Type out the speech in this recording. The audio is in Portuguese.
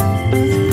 Música